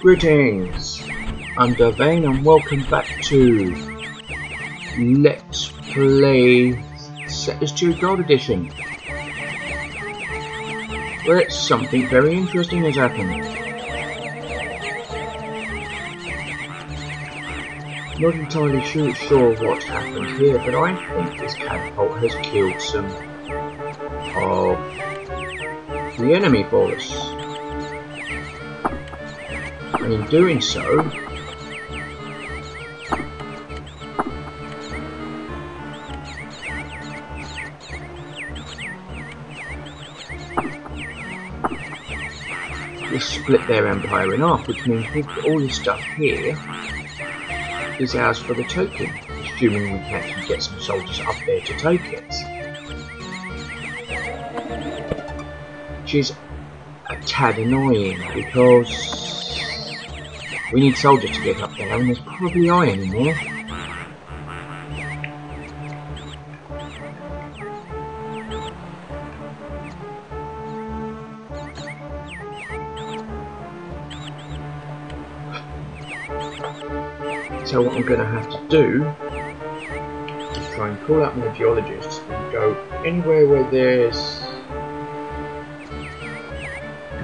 Greetings, I'm Da' Vane and welcome back to Let's Play Settlers 2 Gold Edition where something very interesting has happened. Not entirely sure, sure what's happened here, but I think this catapult has killed some of the enemy for and in doing so, we split their empire in half, which means all this stuff here is ours for the taking, assuming we can actually get some soldiers up there to take it. Which is a tad annoying because we need soldiers to get up there, and there's probably iron in there. So what I'm going to have to do is try and call out my geologists and go anywhere where there's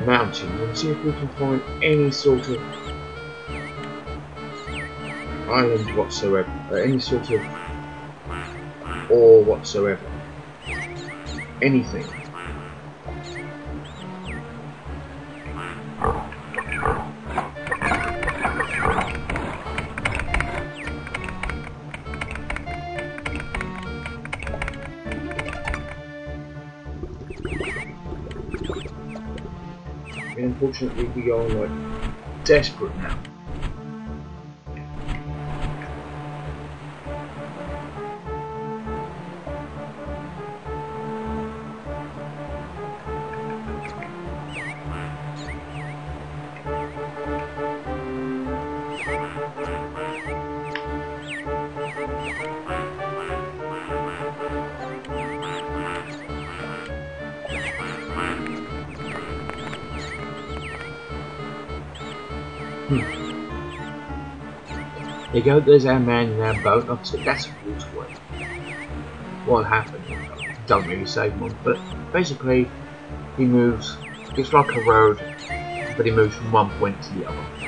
mountains and see if we can find any sort of island whatsoever, or any sort of ore whatsoever. Anything. And unfortunately we are like desperate now. Hmm. There you go, there's our man in our boat. Obviously, that's waterway. What happened? Don't really say much, but basically, he moves. It's like a road, but he moves from one point to the other.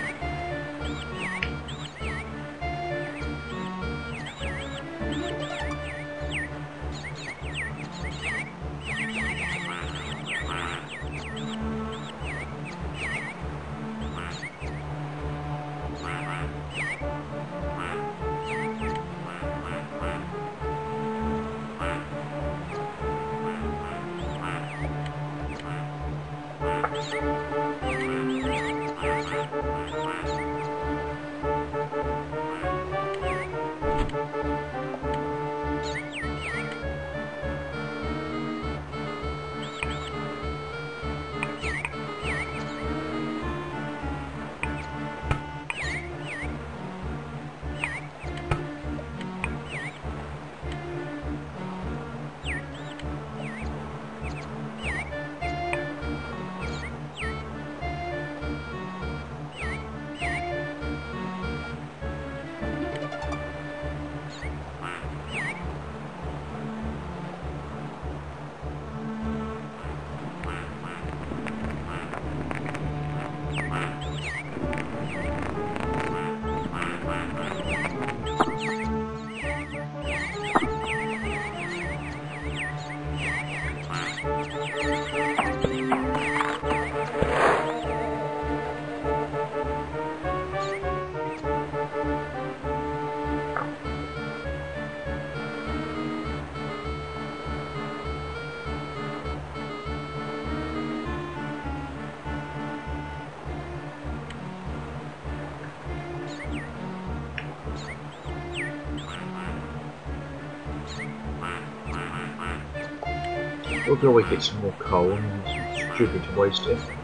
We'll go and get some more coal and it's stupid to waste it.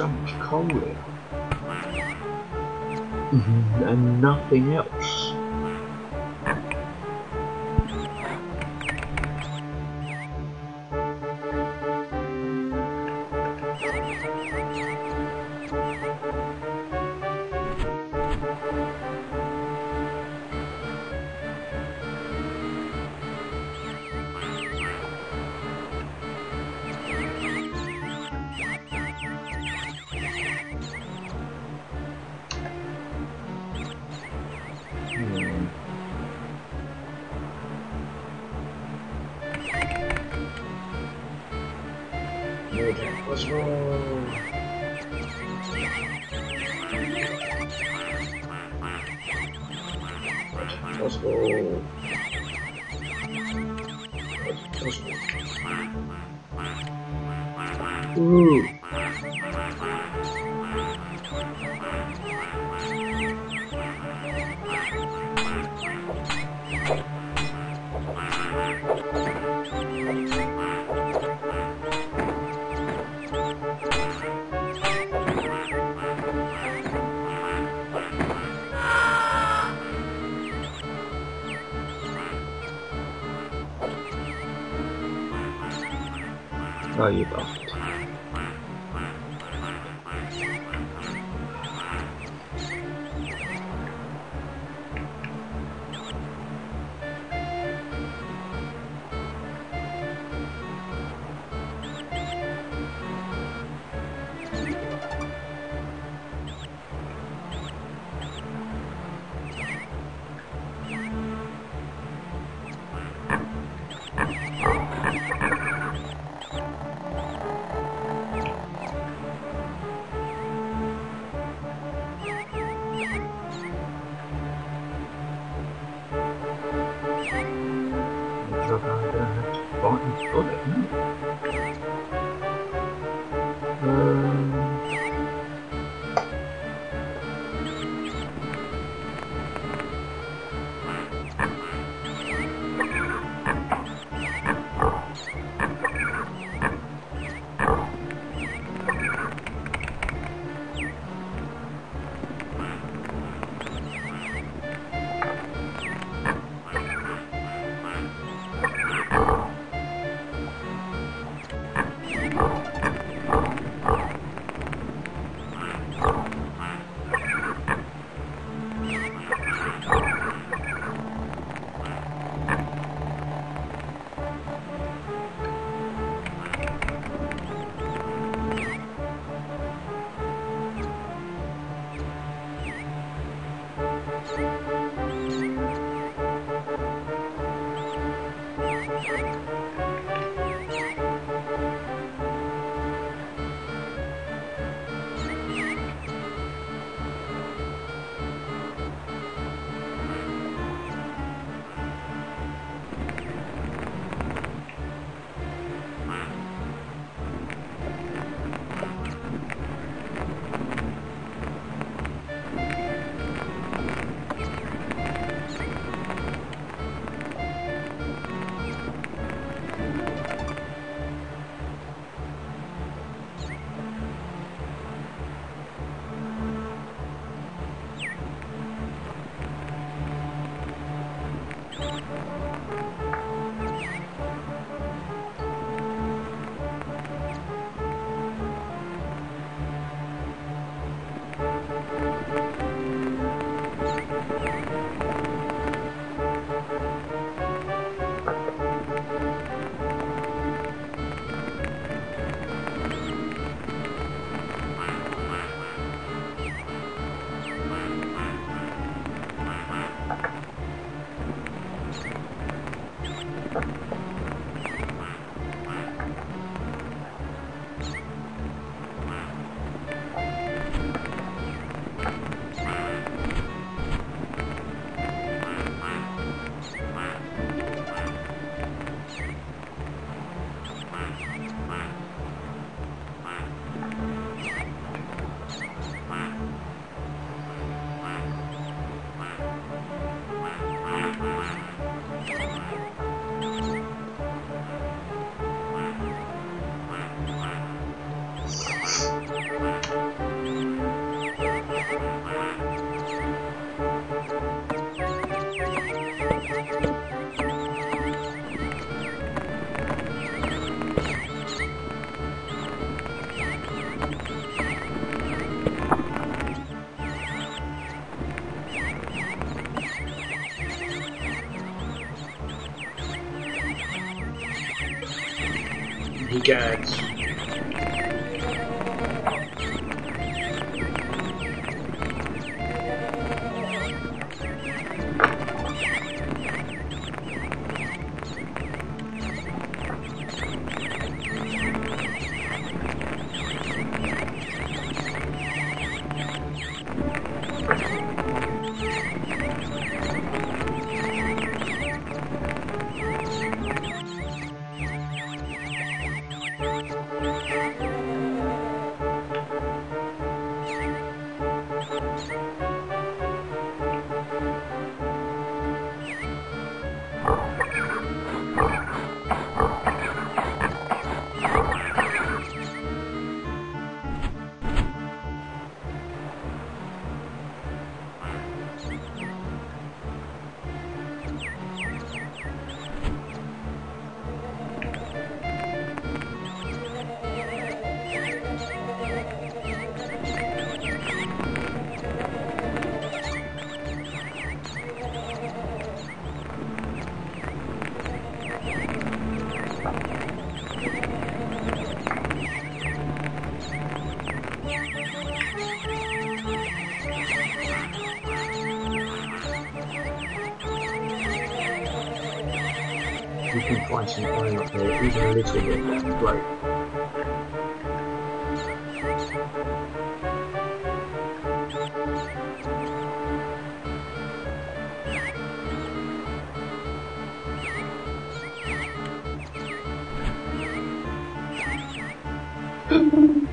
So much coal here. Mm-hmm. and nothing else. Ooh. value though. Bauarbeiter hat Bartons Bullet, ne? Äh. He gags. Up there, even a little bit, that'd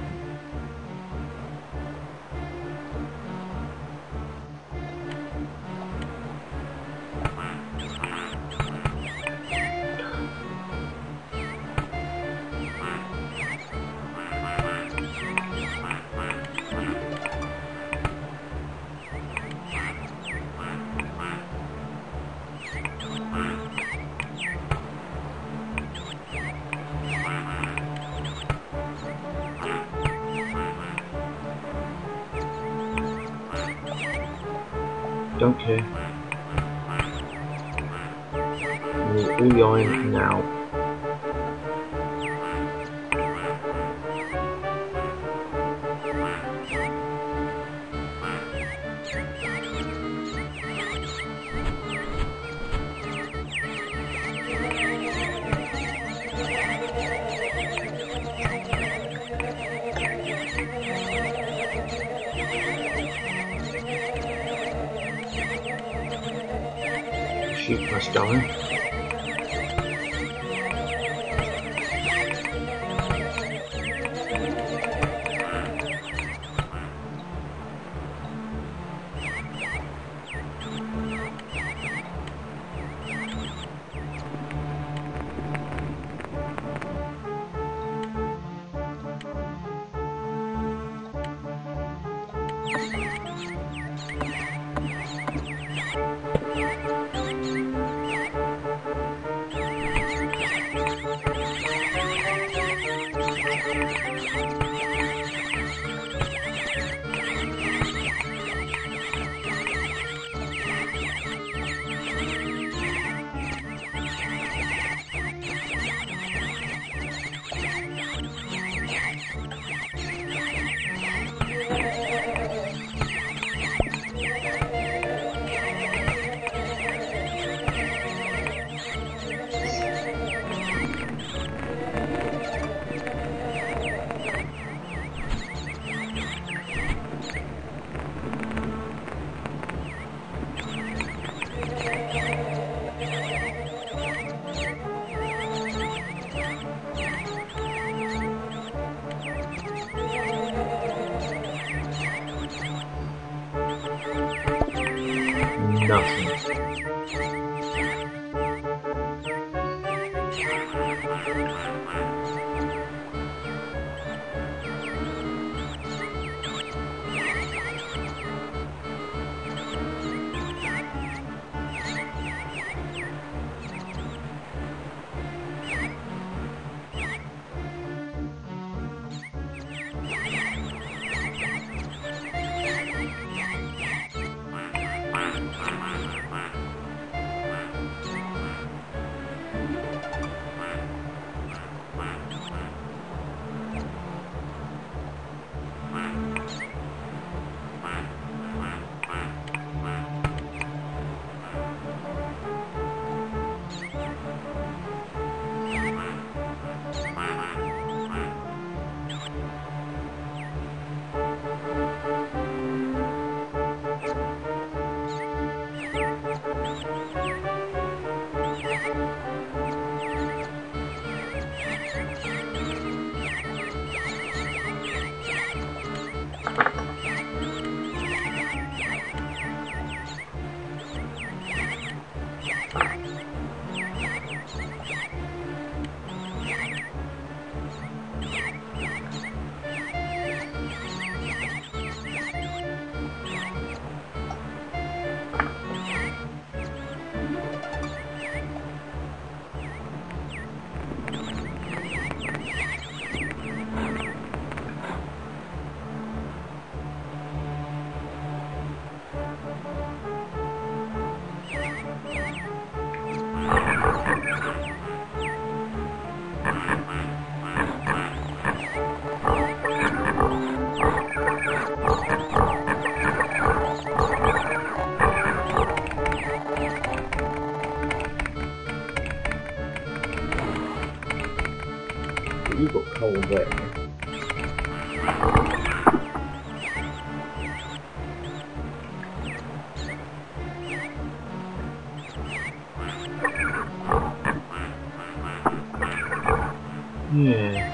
Yeah.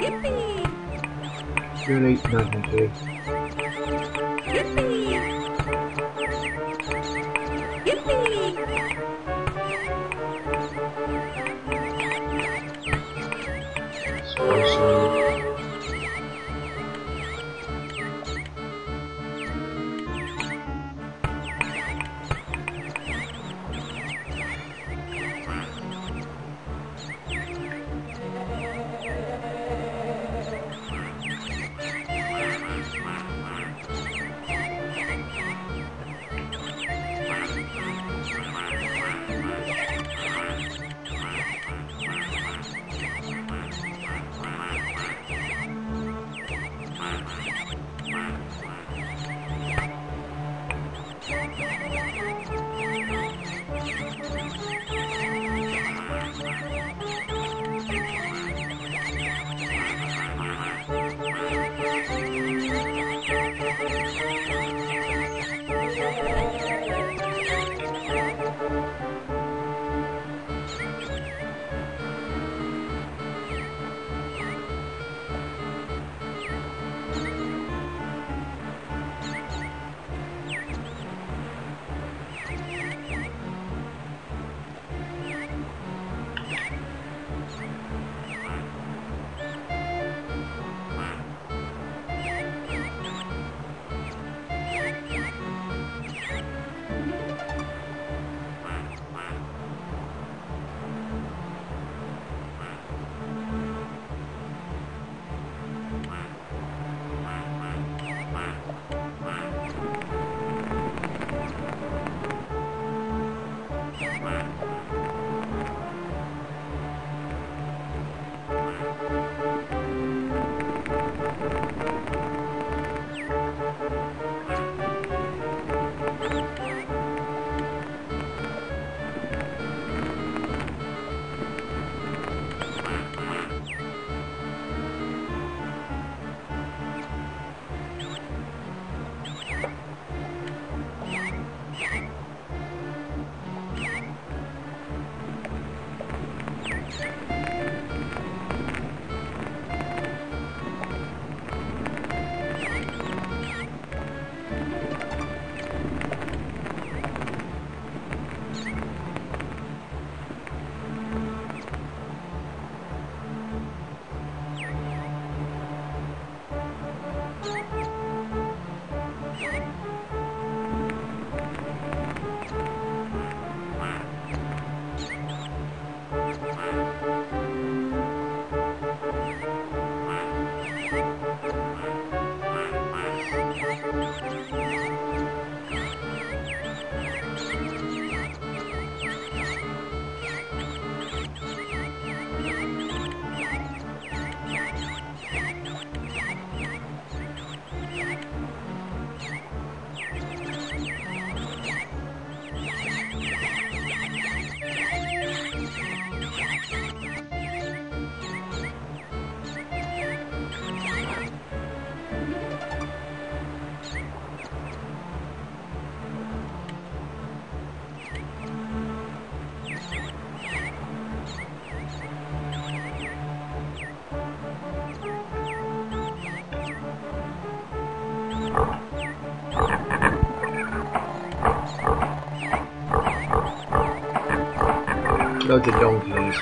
Yippee! Really? Thank you. Yippee! Yippee! Of donkeys.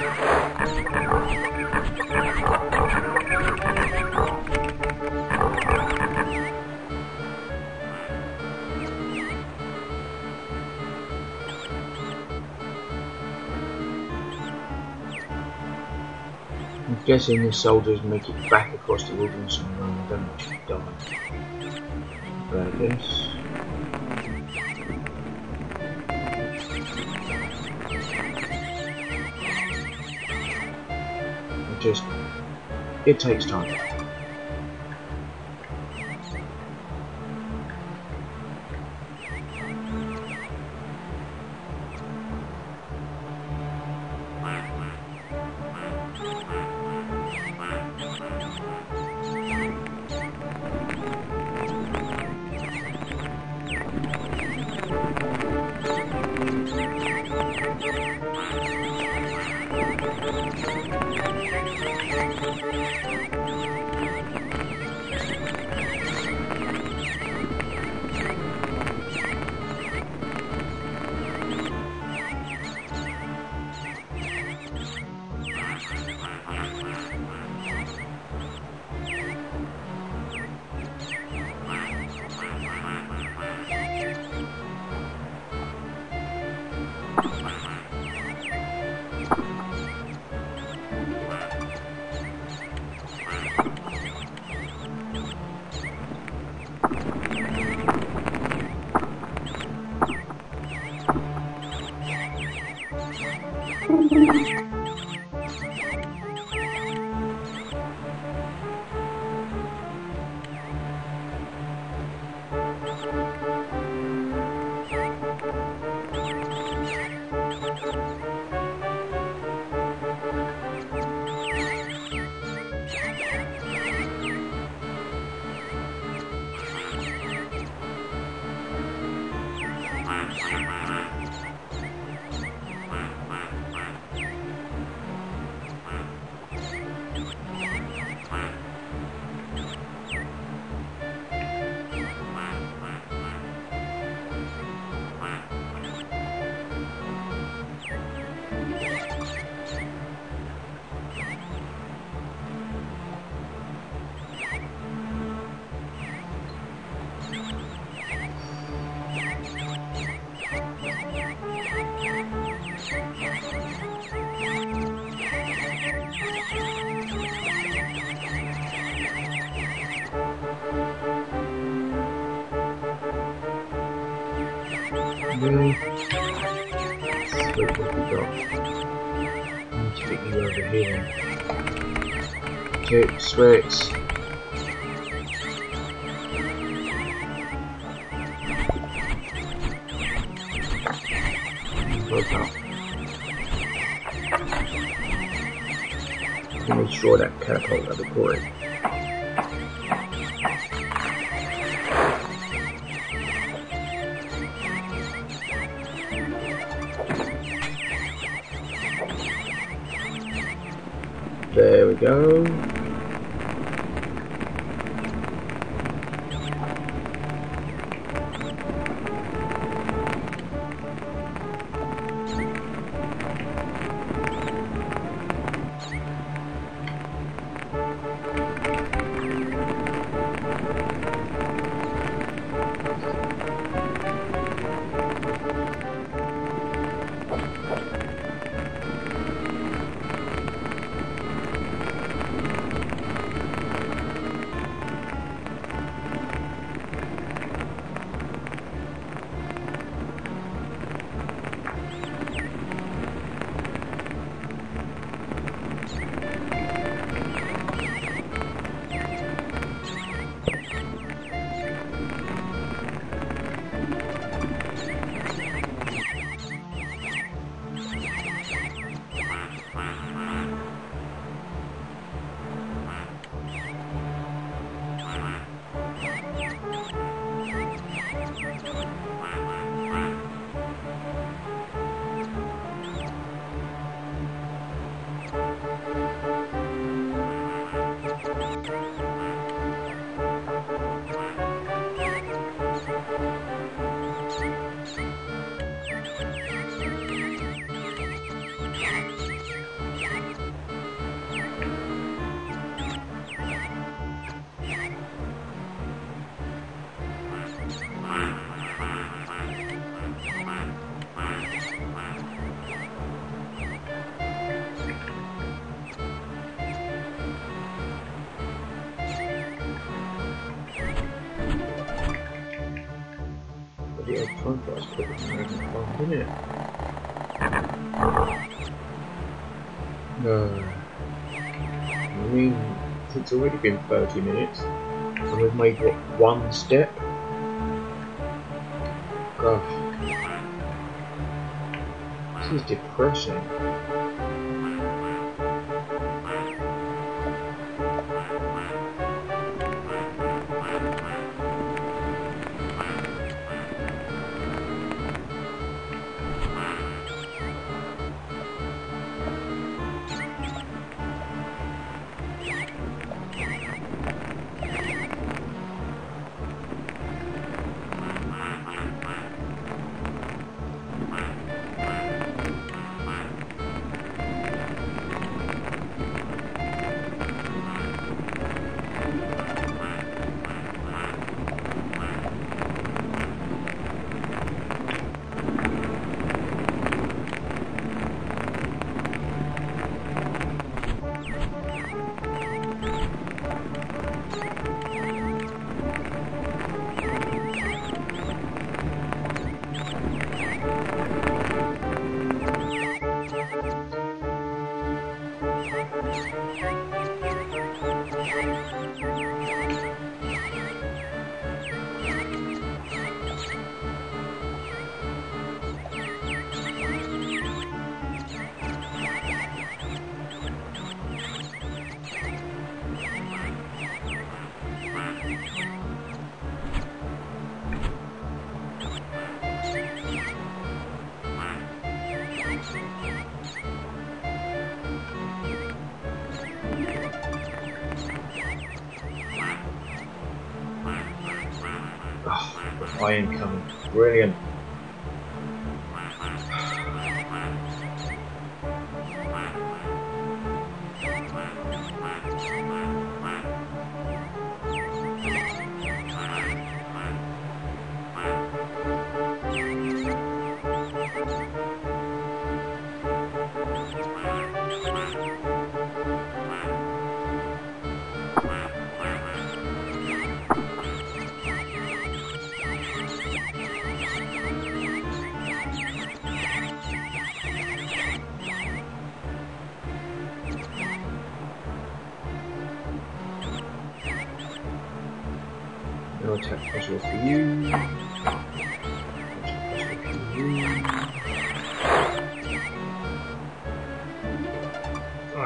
I'm guessing the soldiers make it back across the wilderness and don't die. But I just it takes time. Okay, switch. Make sure that catapult at the core. There we go. Been 30 minutes, and we've made, what, one step? Gosh. This is depressing. Iron coming. Brilliant.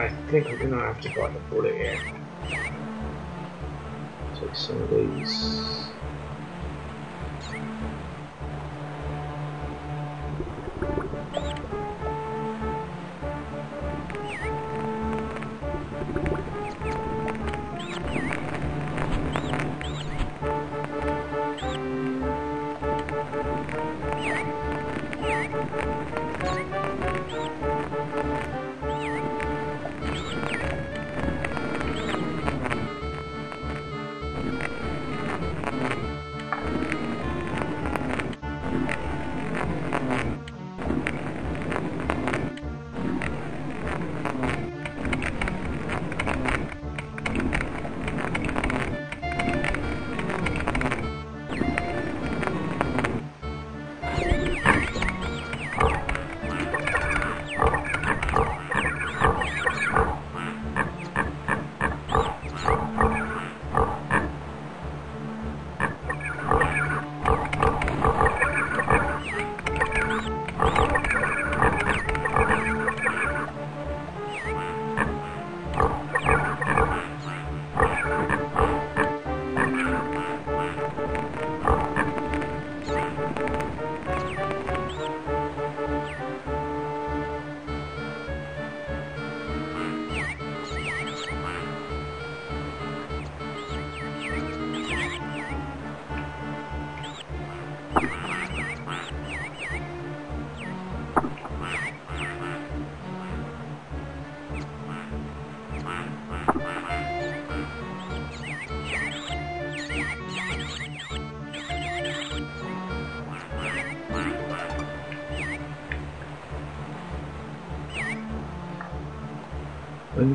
I think we're gonna have to bite the bullet here. Take some of these.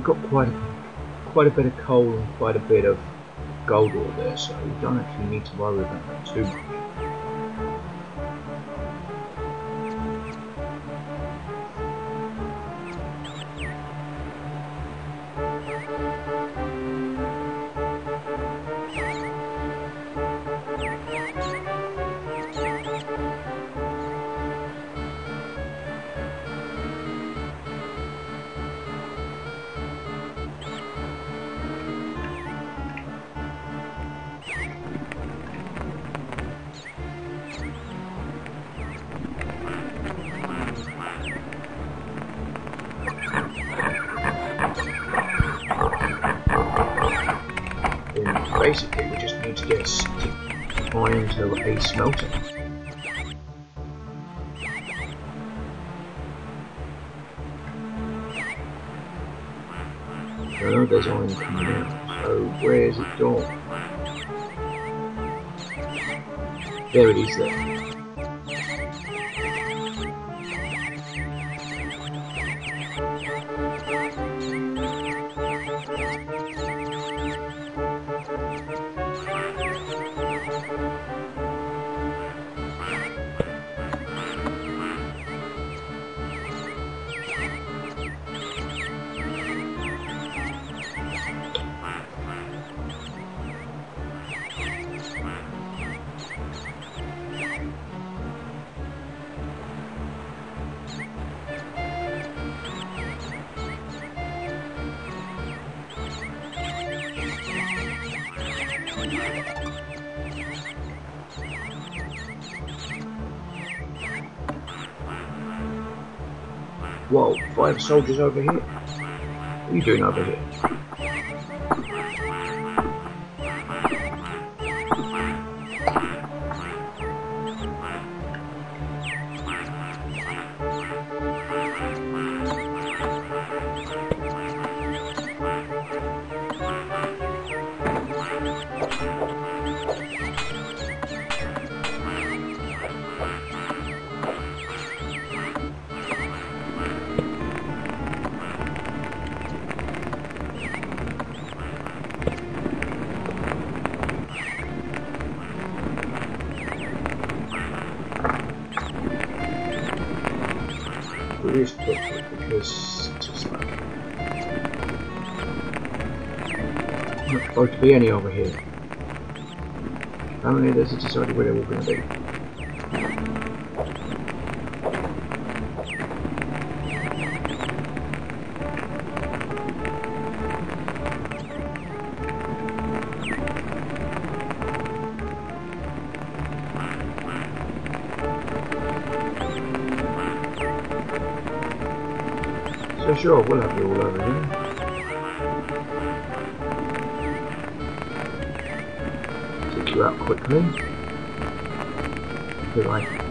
Got quite a, quite a bit of coal and quite a bit of gold ore there, so we don't actually need to worry about that too much. We just need to get a smelter. Oh, there's iron coming out. So where's it gone? There it is there. Whoa, five soldiers over here. What are you doing over here? Be any over here. Apparently there's a decided where they're all going to be. So sure, we'll have you all over here. You out quickly. I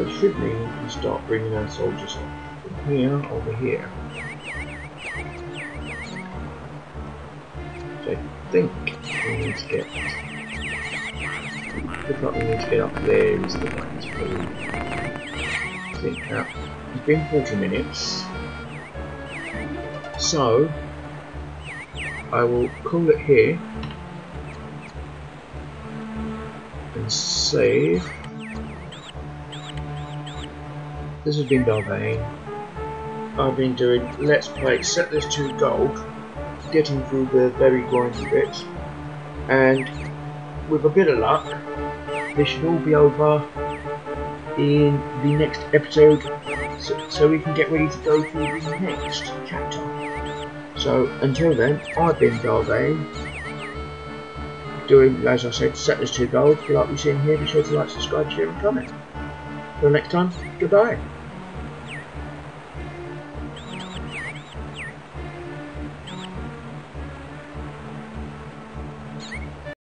But that should mean we start bringing our soldiers up from here over here. So I think we need to get. Looks like we need to get up there is the way to go. I think now it's been 40 minutes. So I will call it here and save. This has been Da' Vane. I've been doing Let's Play Settlers 2 Gold, getting through the very grindy bits, and with a bit of luck, this should all be over in the next episode, so, so we can get ready to go through the next chapter. So until then, I've been Da' Vane, doing, as I said, Settlers 2 Gold. If you like what you've seen here, be sure to like, subscribe, share and comment. Until next time, goodbye.